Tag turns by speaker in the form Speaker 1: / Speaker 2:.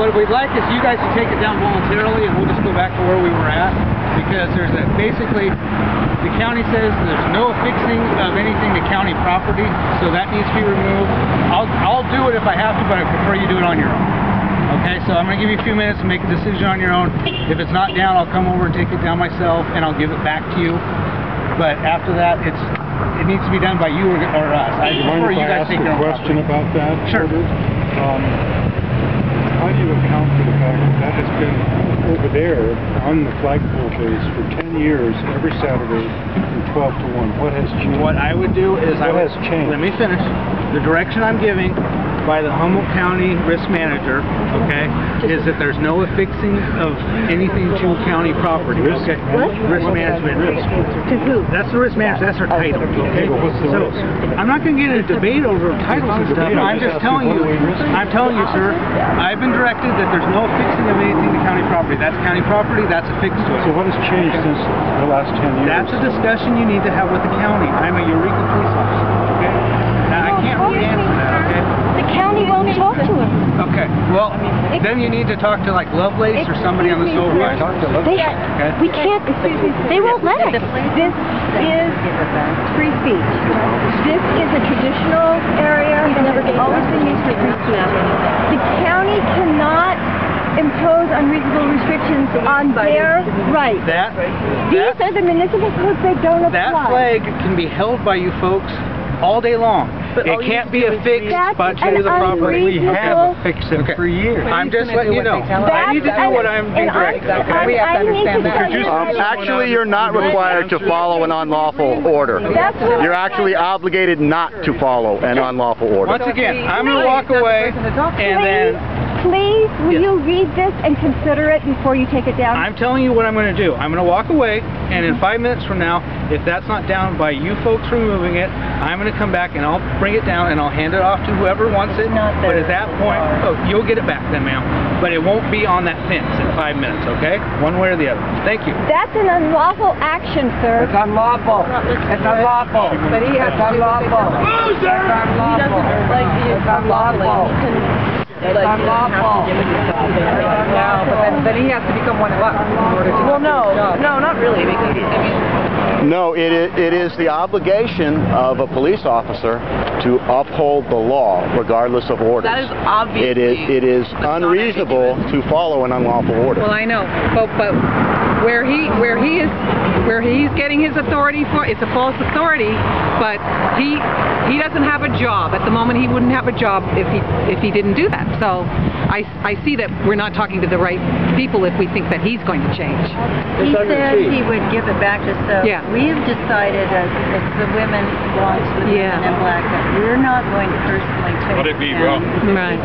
Speaker 1: what we'd like is you guys to take it down voluntarily and we'll just go back to where we were at. Because there's a, basically, the county says there's no affixing of anything to county property, so that needs to be removed. I'll, I'll do it if I have to, but I prefer you do it on your own. Okay, so I'm gonna give you a few minutes to make a decision on your own. If it's not down, I'll come over and take it down myself and I'll give it back to you. But after that, it's, it needs to be done by you or, or us. I
Speaker 2: Do you mind if
Speaker 1: you
Speaker 2: I
Speaker 1: guys
Speaker 2: ask a question
Speaker 1: property.
Speaker 2: about that?
Speaker 1: Sure.
Speaker 2: Um, how do you account for the fact that that has been over there on the flagpole base for 10 years, every Saturday from 12 to 1? What has changed?
Speaker 1: What I would do is I
Speaker 2: What
Speaker 1: would,
Speaker 2: has changed?
Speaker 1: let me finish. The direction I'm giving by the Humboldt County Risk Manager, okay, is that there's no affixing of anything to county property,
Speaker 2: Risk-
Speaker 1: okay?
Speaker 2: what?
Speaker 1: Risk management.
Speaker 3: To who?
Speaker 1: That's the risk manager, that's her title, okay?
Speaker 2: but what's the
Speaker 1: So. I'm not gonna get in a debate over titles and stuff,
Speaker 2: I'm
Speaker 1: I'm
Speaker 2: just
Speaker 1: just telling you,
Speaker 2: what do we risk?
Speaker 1: I'm telling you, sir, I've been directed that there's no affixing of anything to county property. That's county property, that's affixed to it.
Speaker 2: So what has changed since the last 10 years?
Speaker 1: That's a discussion you need to have with the county. I'm a Eureka police officer, okay? Now, I can't really answer that, okay?
Speaker 3: The county won't talk to him.
Speaker 1: Okay, well, then you need to talk to like Lovelace or somebody on the
Speaker 3: Excuse me,
Speaker 1: Silver.
Speaker 2: Talk to
Speaker 3: They,
Speaker 2: Lovelace.
Speaker 1: Okay.
Speaker 3: we can't, they won't let us.
Speaker 4: This is free speech. This is a traditional area and it's always been used for free speech. The county cannot impose unreasonable restrictions on their rights.
Speaker 1: That,
Speaker 4: These
Speaker 1: that,
Speaker 4: are the municipal codes that don't apply.
Speaker 1: that flag can be held by you folks all day long.
Speaker 4: But
Speaker 1: It can't be
Speaker 4: a fix is
Speaker 1: affixed by to the property.
Speaker 2: We
Speaker 4: unreasonable-
Speaker 2: have fixed them
Speaker 1: Okay.
Speaker 2: for years.
Speaker 1: I'm just letting you know. I need to do what I'm being directed, okay?
Speaker 4: I need to tell you
Speaker 5: Um,
Speaker 4: that-
Speaker 5: actually, you're not required to follow an unlawful order. You're actually obligated not to follow an unlawful order.
Speaker 1: Once again, I'm gonna walk away and then
Speaker 4: Please, will
Speaker 1: Yes.
Speaker 4: you read this and consider it before you take it down?
Speaker 1: I'm telling you what I'm going to do. I'm going to walk away, and in five minutes from now, if that's not down by you folks removing it, I'm going to come back and I'll bring it down and I'll hand it off to whoever wants it. But at that point, oh, you'll get it back then, ma'am. But it won't be on that fence in five minutes, okay? One way or the other. Thank you.
Speaker 4: That's an unlawful action, sir.
Speaker 6: It's unlawful. It's unlawful.
Speaker 3: But he has
Speaker 6: It's
Speaker 3: to do
Speaker 6: unlawful.
Speaker 3: tell him.
Speaker 6: It's unlawful.
Speaker 3: He doesn't like the
Speaker 6: It's unlawful. It's unlawful.
Speaker 3: No, but then, then he has to become one of us in order to. Well, no, no, not really, because, I mean,
Speaker 5: No, it is, it is the obligation of a police officer to uphold the law regardless of orders.
Speaker 3: That is obviously
Speaker 5: It is, it is unreasonable to follow an unlawful order.
Speaker 3: well, I know, but, but where he, where he is, where he's getting his authority for, it's a false authority, but he, he doesn't have a job. At the moment, he wouldn't have a job if he, if he didn't do that. So I, I see that we're not talking to the right people if we think that he's going to change.
Speaker 7: He said he would give it back to so
Speaker 3: Yeah.
Speaker 7: we've decided as if the women want the
Speaker 3: Yeah.
Speaker 7: women in black that we're not going to personally take
Speaker 2: Let it be,
Speaker 7: them.
Speaker 3: Right.